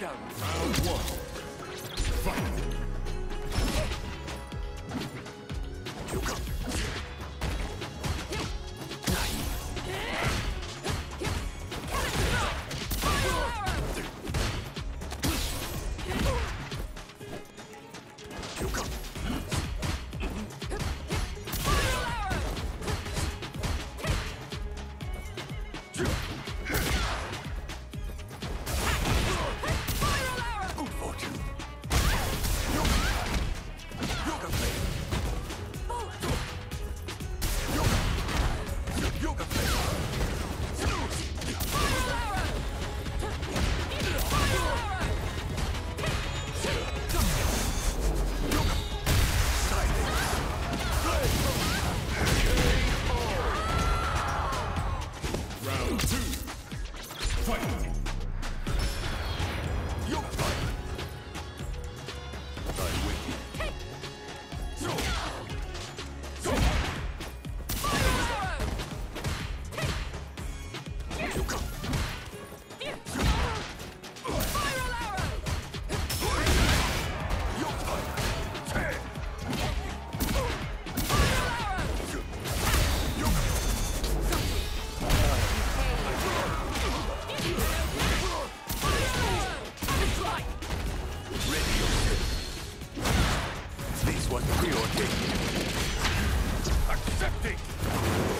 Shout round one. Fight! You come. Fight! Accepting! Accepting!